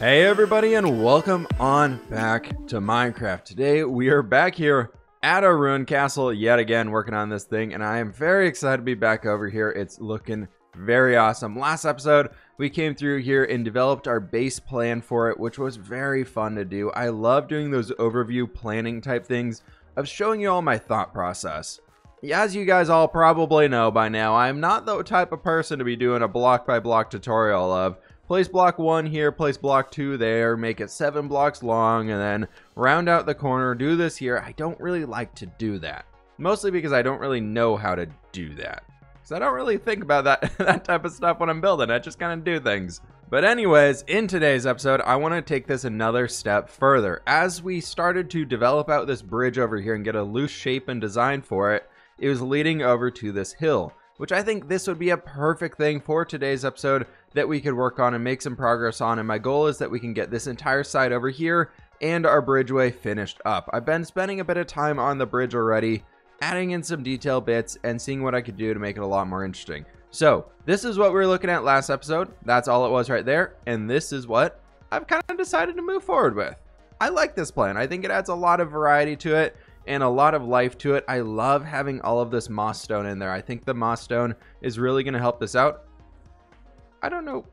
Hey everybody and welcome on back to Minecraft. Today we are back here at our ruined castle yet again working on this thing and I am very excited to be back over here. It's looking very awesome. Last episode we came through here and developed our base plan for it which was very fun to do. I love doing those overview planning type things of showing you all my thought process. As you guys all probably know by now, I am not the type of person to be doing a block by block tutorial of place block one here, place block two there, make it seven blocks long, and then round out the corner, do this here. I don't really like to do that. Mostly because I don't really know how to do that. Because I don't really think about that, that type of stuff when I'm building. I just kind of do things. But anyways, in today's episode, I want to take this another step further. As we started to develop out this bridge over here and get a loose shape and design for it, it was leading over to this hill which I think this would be a perfect thing for today's episode that we could work on and make some progress on. And my goal is that we can get this entire side over here and our bridgeway finished up. I've been spending a bit of time on the bridge already, adding in some detail bits and seeing what I could do to make it a lot more interesting. So this is what we were looking at last episode. That's all it was right there. And this is what I've kind of decided to move forward with. I like this plan. I think it adds a lot of variety to it and a lot of life to it. I love having all of this moss stone in there. I think the moss stone is really going to help this out. I don't know.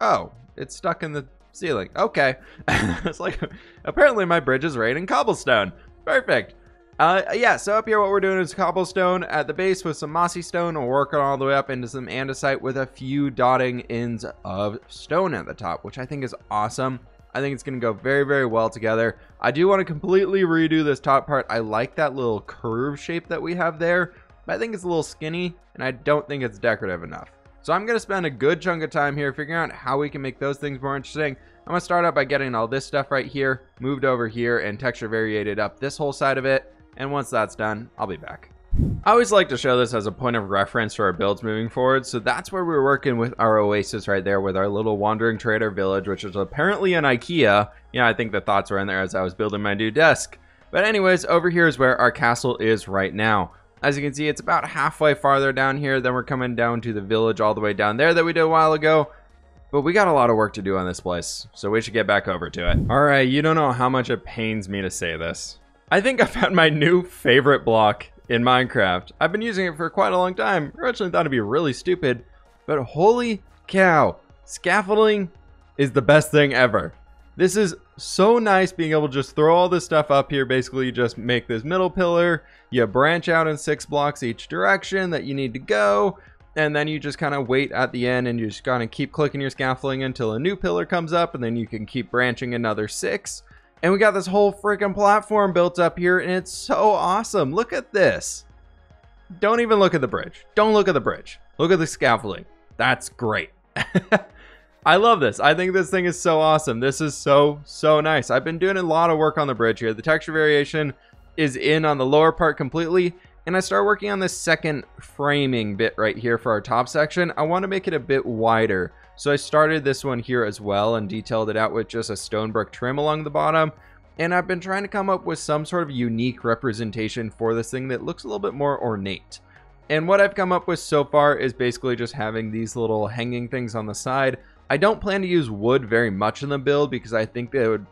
Oh, it's stuck in the ceiling. Okay. it's like, apparently my bridge is raining cobblestone. Perfect. Uh, yeah, so up here what we're doing is cobblestone at the base with some mossy stone. We're working all the way up into some andesite with a few dotting ends of stone at the top, which I think is awesome. I think it's going to go very, very well together. I do want to completely redo this top part. I like that little curve shape that we have there, but I think it's a little skinny, and I don't think it's decorative enough. So I'm going to spend a good chunk of time here figuring out how we can make those things more interesting. I'm going to start out by getting all this stuff right here, moved over here, and texture variated up this whole side of it. And once that's done, I'll be back. I always like to show this as a point of reference for our builds moving forward. So that's where we are working with our oasis right there with our little wandering trader village, which is apparently an Ikea. Yeah, I think the thoughts were in there as I was building my new desk. But anyways, over here is where our castle is right now. As you can see, it's about halfway farther down here. Then we're coming down to the village all the way down there that we did a while ago. But we got a lot of work to do on this place, so we should get back over to it. All right, you don't know how much it pains me to say this. I think I found my new favorite block in Minecraft. I've been using it for quite a long time. Originally thought it'd be really stupid, but holy cow, scaffolding is the best thing ever. This is so nice being able to just throw all this stuff up here. Basically, you just make this middle pillar, you branch out in six blocks each direction that you need to go, and then you just kind of wait at the end and you just kind of keep clicking your scaffolding until a new pillar comes up, and then you can keep branching another six. And we got this whole freaking platform built up here, and it's so awesome. Look at this. Don't even look at the bridge. Don't look at the bridge. Look at the scaffolding. That's great. I love this. I think this thing is so awesome. This is so, so nice. I've been doing a lot of work on the bridge here. The texture variation is in on the lower part completely. And I start working on this second framing bit right here for our top section. I want to make it a bit wider. So I started this one here as well and detailed it out with just a stone brick trim along the bottom. And I've been trying to come up with some sort of unique representation for this thing that looks a little bit more ornate. And what I've come up with so far is basically just having these little hanging things on the side. I don't plan to use wood very much in the build because I think they would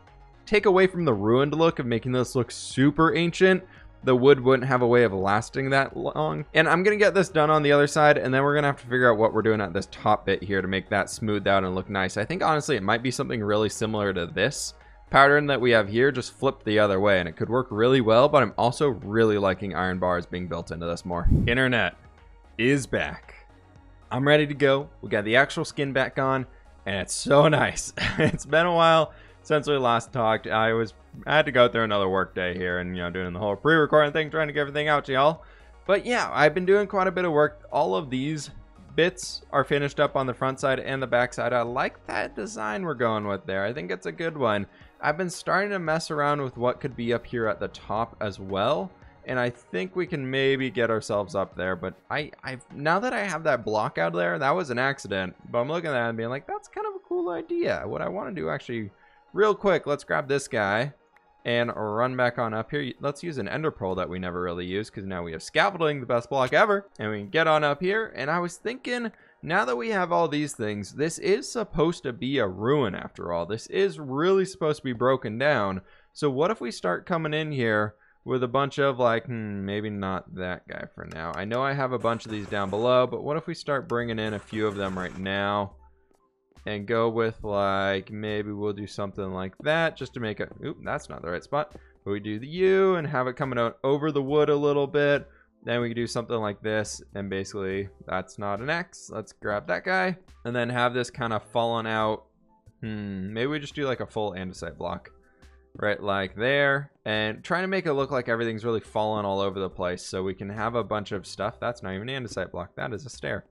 take away from the ruined look of making this look super ancient the wood wouldn't have a way of lasting that long. And I'm going to get this done on the other side, and then we're going to have to figure out what we're doing at this top bit here to make that smoothed out and look nice. I think, honestly, it might be something really similar to this pattern that we have here, just flipped the other way, and it could work really well, but I'm also really liking iron bars being built into this more. Internet is back. I'm ready to go. We got the actual skin back on, and it's so nice. it's been a while since we last talked. I was I had to go through another work day here and, you know, doing the whole pre-recording thing, trying to get everything out to y'all. But yeah, I've been doing quite a bit of work. All of these bits are finished up on the front side and the back side. I like that design we're going with there. I think it's a good one. I've been starting to mess around with what could be up here at the top as well. And I think we can maybe get ourselves up there. But I, I now that I have that block out there, that was an accident. But I'm looking at that and being like, that's kind of a cool idea. What I want to do actually real quick, let's grab this guy and run back on up here. Let's use an ender pearl that we never really use because now we have scaffolding, the best block ever. And we can get on up here. And I was thinking now that we have all these things, this is supposed to be a ruin after all. This is really supposed to be broken down. So what if we start coming in here with a bunch of like, hmm, maybe not that guy for now. I know I have a bunch of these down below, but what if we start bringing in a few of them right now and go with like, maybe we'll do something like that just to make it, oop, that's not the right spot. But we do the U and have it coming out over the wood a little bit. Then we can do something like this, and basically that's not an X. Let's grab that guy, and then have this kind of fallen out. Hmm, maybe we just do like a full andesite block, right like there, and trying to make it look like everything's really fallen all over the place, so we can have a bunch of stuff. That's not even an andesite block. That is a stair.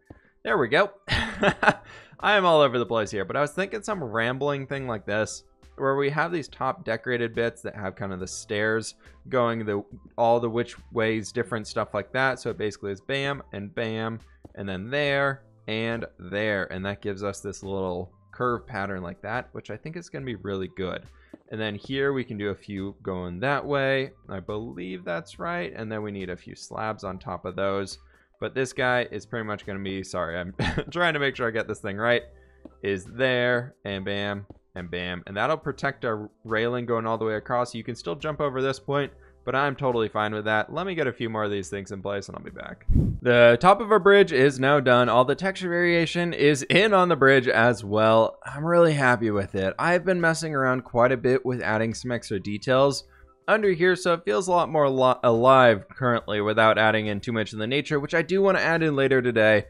There we go. I am all over the place here, but I was thinking some rambling thing like this where we have these top decorated bits that have kind of the stairs going the all the which ways different stuff like that. So it basically is bam and bam and then there and there. And that gives us this little curve pattern like that which I think is going to be really good. And then here we can do a few going that way. I believe that's right. And then we need a few slabs on top of those but this guy is pretty much going to be sorry I'm trying to make sure I get this thing right is there and bam and bam and that'll protect our railing going all the way across you can still jump over this point but I'm totally fine with that. Let me get a few more of these things in place and I'll be back. The top of our bridge is now done. All the texture variation is in on the bridge as well. I'm really happy with it. I've been messing around quite a bit with adding some extra details under here so it feels a lot more alive currently without adding in too much of the nature, which I do want to add in later today.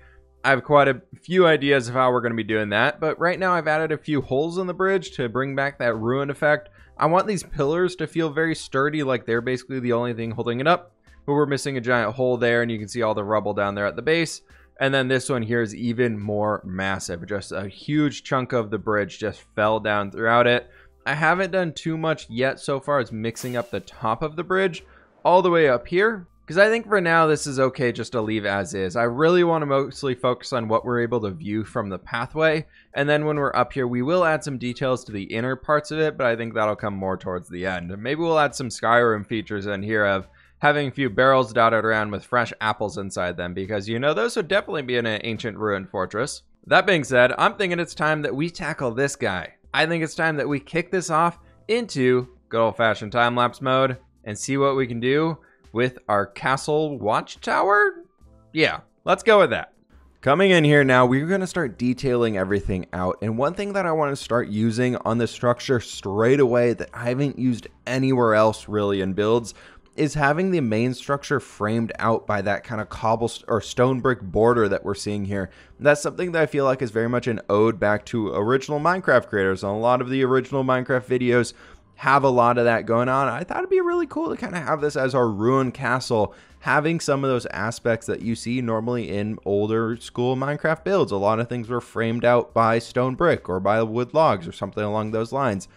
I have quite a few ideas of how we're going to be doing that, but right now I've added a few holes in the bridge to bring back that ruin effect. I want these pillars to feel very sturdy, like they're basically the only thing holding it up, but we're missing a giant hole there, and you can see all the rubble down there at the base. And then this one here is even more massive. Just a huge chunk of the bridge just fell down throughout it. I haven't done too much yet so far as mixing up the top of the bridge all the way up here because I think for now this is okay just to leave as is. I really want to mostly focus on what we're able to view from the pathway. And then when we're up here, we will add some details to the inner parts of it, but I think that'll come more towards the end. Maybe we'll add some Skyrim features in here of having a few barrels dotted around with fresh apples inside them, because you know, those would definitely be in an ancient ruined fortress. That being said, I'm thinking it's time that we tackle this guy. I think it's time that we kick this off into good old fashioned time lapse mode and see what we can do with our castle watchtower? Yeah, let's go with that. Coming in here now, we're going to start detailing everything out. And one thing that I want to start using on the structure straight away that I haven't used anywhere else really in builds is having the main structure framed out by that kind of cobble or stone brick border that we're seeing here. That's something that I feel like is very much an ode back to original Minecraft creators. On a lot of the original Minecraft videos, have a lot of that going on. I thought it'd be really cool to kind of have this as our ruined castle, having some of those aspects that you see normally in older school Minecraft builds. A lot of things were framed out by stone brick or by wood logs or something along those lines.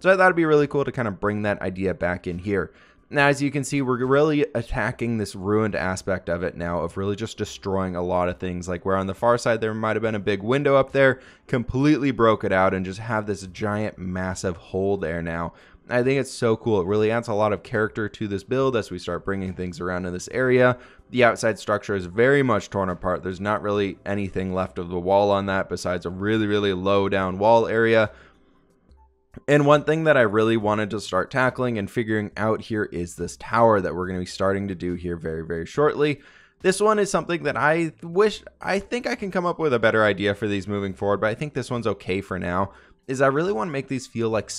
So I thought it'd be really cool to kind of bring that idea back in here. Now, as you can see, we're really attacking this ruined aspect of it now, of really just destroying a lot of things. Like where on the far side there might have been a big window up there, completely broke it out and just have this giant, massive hole there now. I think it's so cool. It really adds a lot of character to this build as we start bringing things around in this area. The outside structure is very much torn apart. There's not really anything left of the wall on that besides a really, really low down wall area and one thing that I really wanted to start tackling and figuring out here is this tower that we're going to be starting to do here very, very shortly. This one is something that I wish, I think I can come up with a better idea for these moving forward, but I think this one's okay for now, is I really want to make these feel like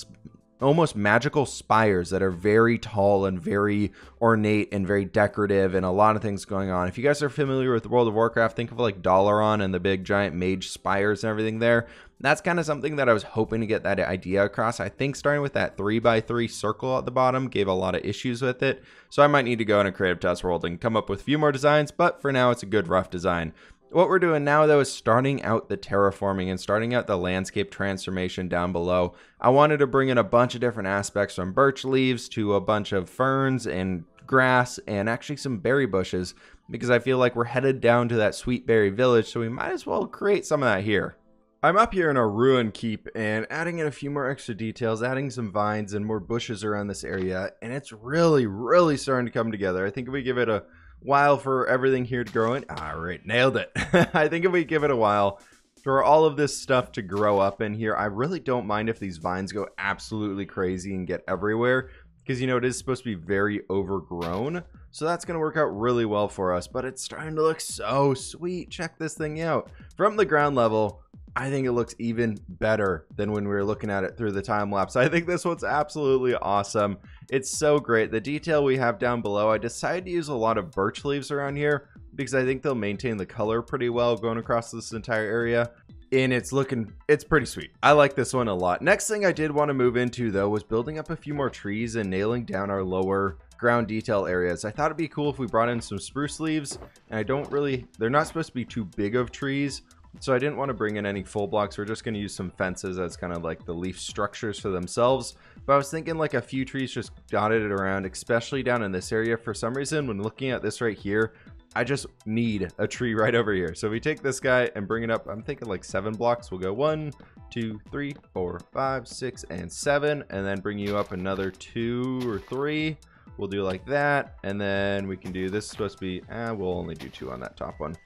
almost magical spires that are very tall and very ornate and very decorative and a lot of things going on. If you guys are familiar with the World of Warcraft, think of like Dalaran and the big giant mage spires and everything there. That's kind of something that I was hoping to get that idea across. I think starting with that 3x3 circle at the bottom gave a lot of issues with it. So I might need to go in a creative test world and come up with a few more designs, but for now it's a good rough design. What we're doing now, though, is starting out the terraforming and starting out the landscape transformation down below. I wanted to bring in a bunch of different aspects from birch leaves to a bunch of ferns and grass and actually some berry bushes because I feel like we're headed down to that sweet berry village, so we might as well create some of that here. I'm up here in a ruin keep and adding in a few more extra details, adding some vines and more bushes around this area, and it's really, really starting to come together. I think if we give it a while for everything here to grow in. All right, nailed it. I think if we give it a while for all of this stuff to grow up in here, I really don't mind if these vines go absolutely crazy and get everywhere because, you know, it is supposed to be very overgrown. So that's going to work out really well for us, but it's starting to look so sweet. Check this thing out. From the ground level, I think it looks even better than when we were looking at it through the time lapse. I think this one's absolutely awesome. It's so great. The detail we have down below, I decided to use a lot of birch leaves around here because I think they'll maintain the color pretty well going across this entire area. And it's looking, it's pretty sweet. I like this one a lot. Next thing I did want to move into though was building up a few more trees and nailing down our lower ground detail areas. I thought it'd be cool if we brought in some spruce leaves, and I don't really, they're not supposed to be too big of trees, so I didn't want to bring in any full blocks. We're just going to use some fences as kind of like the leaf structures for themselves. But I was thinking like a few trees just dotted it around, especially down in this area. For some reason, when looking at this right here, I just need a tree right over here. So we take this guy and bring it up. I'm thinking like seven blocks. We'll go one, two, three, four, five, six, and seven. And then bring you up another two or three. We'll do like that. And then we can do, this is supposed to be, eh, we'll only do two on that top one.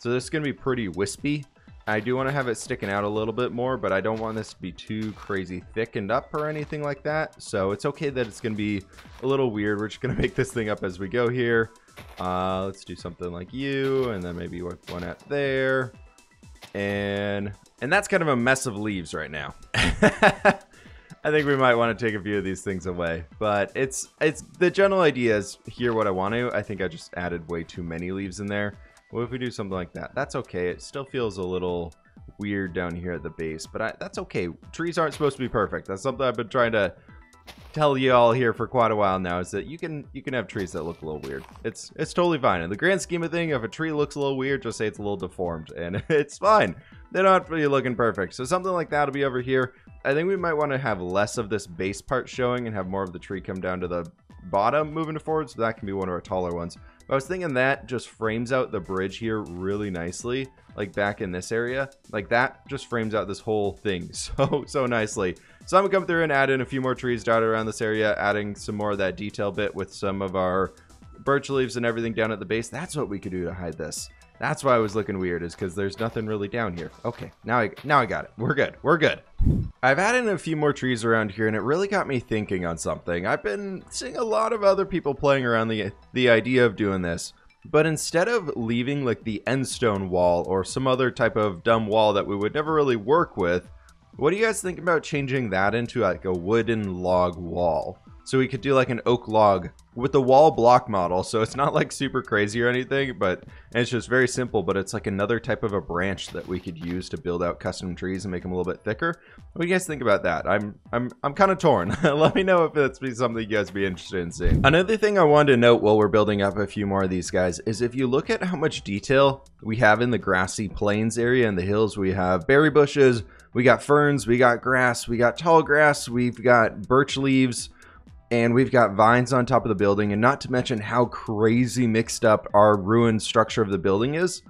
So this is going to be pretty wispy. I do want to have it sticking out a little bit more, but I don't want this to be too crazy thickened up or anything like that. So it's okay that it's going to be a little weird. We're just going to make this thing up as we go here. Uh, let's do something like you, and then maybe one at there. And, and that's kind of a mess of leaves right now. I think we might want to take a few of these things away, but it's it's the general idea is here what I want to. I think I just added way too many leaves in there. What if we do something like that? That's okay. It still feels a little weird down here at the base, but I, that's okay. Trees aren't supposed to be perfect. That's something I've been trying to tell you all here for quite a while now is that you can you can have trees that look a little weird. It's it's totally fine. In the grand scheme of thing, if a tree looks a little weird, just say it's a little deformed and it's fine. They don't be looking perfect. So something like that will be over here. I think we might want to have less of this base part showing and have more of the tree come down to the bottom moving forward. So that can be one of our taller ones. But I was thinking that just frames out the bridge here really nicely. Like back in this area. Like that just frames out this whole thing so, so nicely. So I'm to come through and add in a few more trees dotted around this area. Adding some more of that detail bit with some of our birch leaves and everything down at the base. That's what we could do to hide this. That's why I was looking weird is because there's nothing really down here. Okay, now I now I got it. We're good. We're good. I've added a few more trees around here and it really got me thinking on something. I've been seeing a lot of other people playing around the the idea of doing this. But instead of leaving like the end stone wall or some other type of dumb wall that we would never really work with, what do you guys think about changing that into like a wooden log wall? So we could do like an oak log with the wall block model. So it's not like super crazy or anything, but it's just very simple. But it's like another type of a branch that we could use to build out custom trees and make them a little bit thicker. What do you guys think about that? I'm I'm I'm kind of torn. Let me know if that's be something you guys be interested in seeing. Another thing I wanted to note while we're building up a few more of these guys is if you look at how much detail we have in the grassy plains area and the hills, we have berry bushes, we got ferns, we got grass, we got tall grass, we've got birch leaves and we've got vines on top of the building. And not to mention how crazy mixed up our ruined structure of the building is.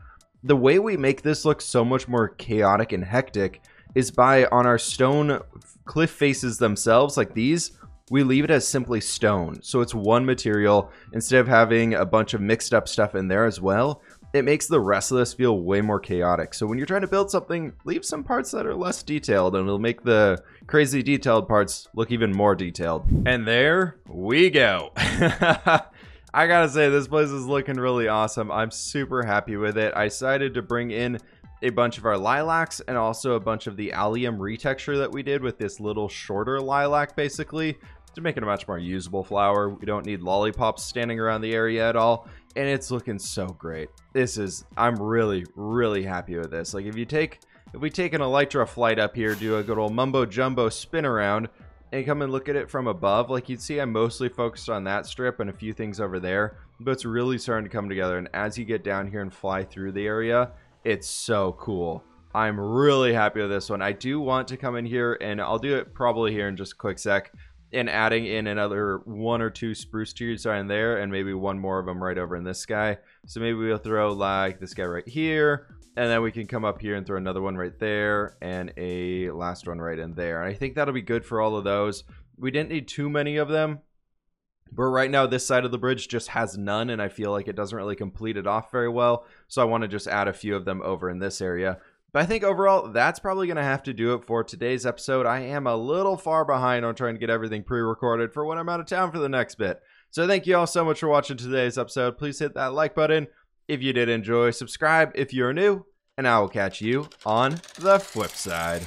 The way we make this look so much more chaotic and hectic is by on our stone cliff faces themselves like these we leave it as simply stone. So it's one material instead of having a bunch of mixed up stuff in there as well it makes the rest of this feel way more chaotic. So when you're trying to build something, leave some parts that are less detailed and it'll make the crazy detailed parts look even more detailed. And there we go. I gotta say, this place is looking really awesome. I'm super happy with it. I decided to bring in a bunch of our lilacs and also a bunch of the allium retexture that we did with this little shorter lilac basically to make it a much more usable flower. We don't need lollipops standing around the area at all. And it's looking so great. This is, I'm really, really happy with this. Like if you take, if we take an Elytra flight up here, do a good old Mumbo Jumbo spin around, and come and look at it from above, like you'd see I'm mostly focused on that strip and a few things over there, but it's really starting to come together. And as you get down here and fly through the area, it's so cool. I'm really happy with this one. I do want to come in here, and I'll do it probably here in just a quick sec and adding in another one or two spruce trees right in there and maybe one more of them right over in this guy so maybe we'll throw like this guy right here and then we can come up here and throw another one right there and a last one right in there and i think that'll be good for all of those we didn't need too many of them But right now, this side of the bridge just has none, and I feel like it doesn't really complete it off very well. So I want to just add a few of them over in this area. But I think overall, that's probably going to have to do it for today's episode. I am a little far behind on trying to get everything pre recorded for when I'm out of town for the next bit. So thank you all so much for watching today's episode. Please hit that like button if you did enjoy, subscribe if you're new, and I will catch you on the flip side.